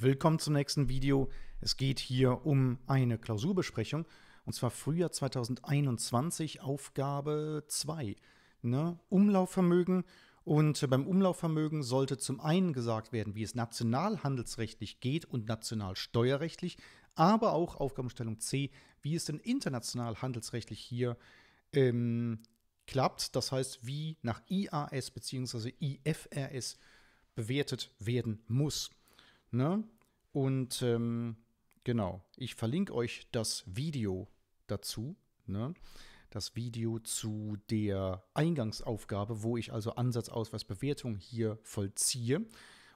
Willkommen zum nächsten Video. Es geht hier um eine Klausurbesprechung und zwar Frühjahr 2021, Aufgabe 2. Ne? Umlaufvermögen und beim Umlaufvermögen sollte zum einen gesagt werden, wie es national handelsrechtlich geht und national steuerrechtlich, aber auch Aufgabenstellung C, wie es denn international handelsrechtlich hier ähm, klappt. Das heißt, wie nach IAS bzw. IFRS bewertet werden muss. Ne? Und ähm, genau, ich verlinke euch das Video dazu. Ne? Das Video zu der Eingangsaufgabe, wo ich also Ansatzausweisbewertung hier vollziehe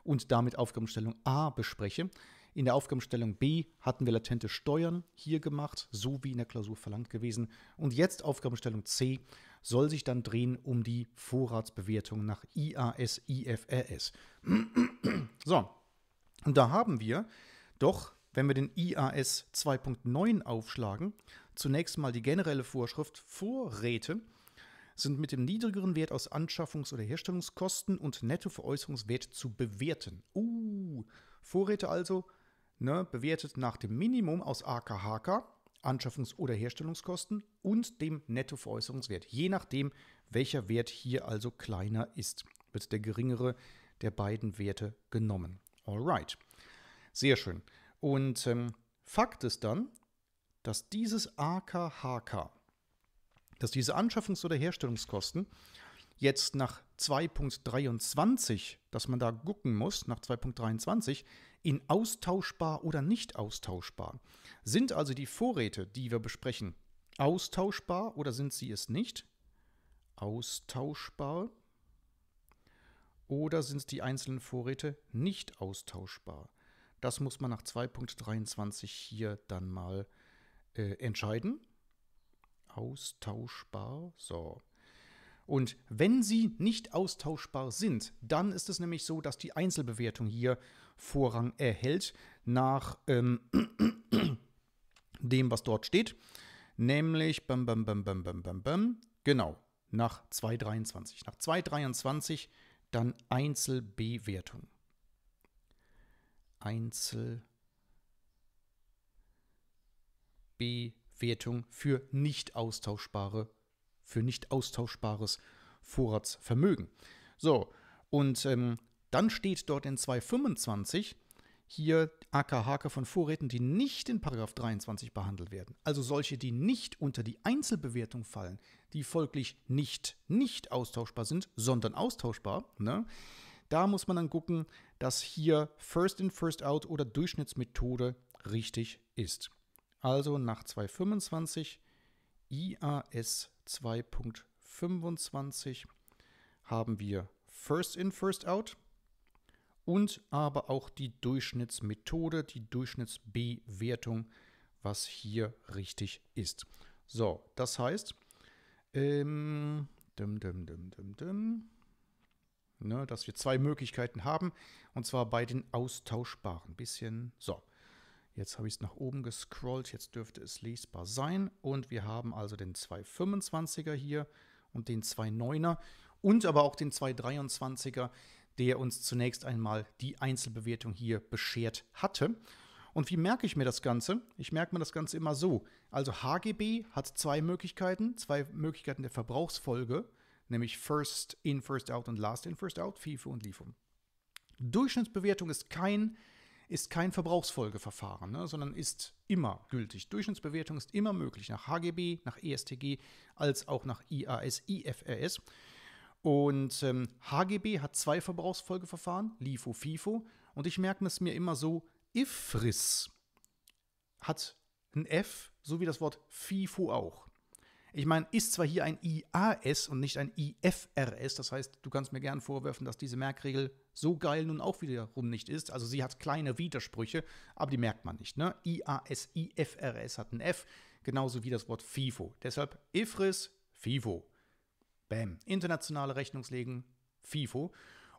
und damit Aufgabenstellung A bespreche. In der Aufgabenstellung B hatten wir latente Steuern hier gemacht, so wie in der Klausur verlangt gewesen. Und jetzt Aufgabenstellung C soll sich dann drehen um die Vorratsbewertung nach IAS, IFRS. so, und da haben wir doch, wenn wir den IAS 2.9 aufschlagen, zunächst mal die generelle Vorschrift Vorräte sind mit dem niedrigeren Wert aus Anschaffungs- oder Herstellungskosten und Nettoveräußerungswert zu bewerten. Uh, Vorräte also ne, bewertet nach dem Minimum aus AKHK, Anschaffungs- oder Herstellungskosten und dem Nettoveräußerungswert. Je nachdem, welcher Wert hier also kleiner ist, wird der geringere der beiden Werte genommen. Alright. Sehr schön. Und ähm, Fakt ist dann, dass dieses AKHK, dass diese Anschaffungs- oder Herstellungskosten jetzt nach 2.23, dass man da gucken muss, nach 2.23, in austauschbar oder nicht austauschbar. Sind also die Vorräte, die wir besprechen, austauschbar oder sind sie es nicht? Austauschbar oder sind die einzelnen Vorräte nicht austauschbar? Das muss man nach 2.23 hier dann mal äh, entscheiden. Austauschbar. So. Und wenn sie nicht austauschbar sind, dann ist es nämlich so, dass die Einzelbewertung hier Vorrang erhält nach ähm, dem, was dort steht. Nämlich, bam, bam, bam, bam, bam, bam, bam, genau, nach 223. Nach 223 dann Einzelbewertung. Einzelbewertung für nicht austauschbare, für nicht austauschbares Vorratsvermögen. So, und ähm, dann steht dort in 225 hier AKHK von Vorräten, die nicht in 23 behandelt werden. Also solche, die nicht unter die Einzelbewertung fallen, die folglich nicht nicht austauschbar sind, sondern austauschbar. Ne? Da muss man dann gucken, dass hier First in, First out oder Durchschnittsmethode richtig ist. Also nach 225 IAS 2.25 haben wir First in, First out und aber auch die Durchschnittsmethode, die Durchschnittsbewertung, was hier richtig ist. So, das heißt, ähm, dim, dim, dim, dim, dim, ne, dass wir zwei Möglichkeiten haben, und zwar bei den austauschbaren. Bisschen, so, jetzt habe ich es nach oben gescrollt, jetzt dürfte es lesbar sein. Und wir haben also den 225er hier und den 29er und aber auch den 223er der uns zunächst einmal die Einzelbewertung hier beschert hatte. Und wie merke ich mir das Ganze? Ich merke mir das Ganze immer so. Also HGB hat zwei Möglichkeiten, zwei Möglichkeiten der Verbrauchsfolge, nämlich First in, First out und Last in, First out, FIFO und LIFO. Durchschnittsbewertung ist kein, ist kein Verbrauchsfolgeverfahren, ne, sondern ist immer gültig. Durchschnittsbewertung ist immer möglich nach HGB, nach ESTG als auch nach IAS, IFRS. Und ähm, HGB hat zwei Verbrauchsfolgeverfahren, LIFO, FIFO. Und ich merke es mir immer so, IFRIS hat ein F, so wie das Wort FIFO auch. Ich meine, ist zwar hier ein IAS und nicht ein IFRS, das heißt, du kannst mir gern vorwerfen, dass diese Merkregel so geil nun auch wiederum nicht ist. Also sie hat kleine Widersprüche, aber die merkt man nicht. Ne? IAS, IFRS hat ein F, genauso wie das Wort FIFO. Deshalb IFRIS, FIFO. Bam. Internationale Rechnungslegen, FIFO.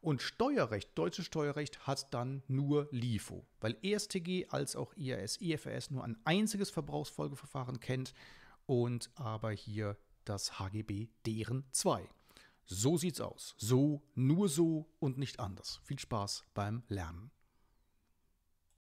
Und Steuerrecht, deutsches Steuerrecht hat dann nur LIFO, weil ESTG als auch IAS, IFRS nur ein einziges Verbrauchsfolgeverfahren kennt und aber hier das HGB deren zwei. So sieht's aus. So, nur so und nicht anders. Viel Spaß beim Lernen.